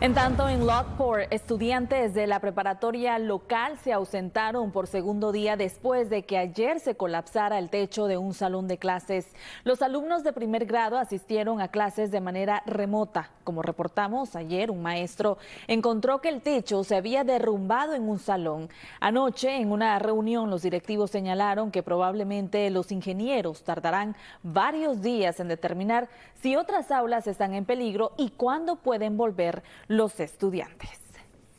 En tanto, en Lockport, estudiantes de la preparatoria local se ausentaron por segundo día después de que ayer se colapsara el techo de un salón de clases. Los alumnos de primer grado asistieron a clases de manera remota. Como reportamos ayer, un maestro encontró que el techo se había derrumbado en un salón. Anoche, en una reunión, los directivos señalaron que probablemente los ingenieros tardarán varios días en determinar si otras aulas están en peligro y cuándo pueden volver los estudiantes.